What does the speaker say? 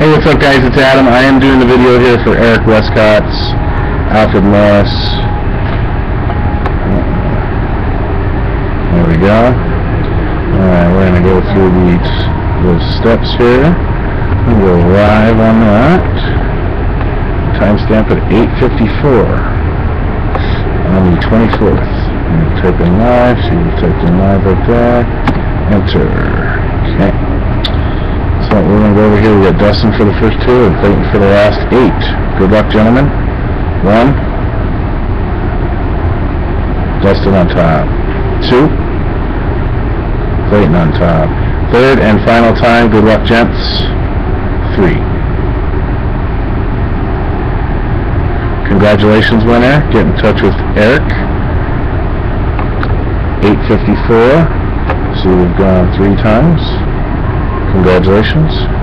Hey, what's up guys? It's Adam. I am doing the video here for Eric Westcott's Alfred Morris. There we go. Alright, we're gonna go through these, those steps here. We'll go live on that. Timestamp at 8.54 on the 24th. I'm gonna type in live, so you type in live right there. Enter. Okay. We're gonna go over here. We got Dustin for the first two and Clayton for the last eight. Good luck, gentlemen. One. Dustin on top. Two. Clayton on top. Third and final time. Good luck, gents. Three. Congratulations, winner. Get in touch with Eric. 854. So we've gone three times. Congratulations.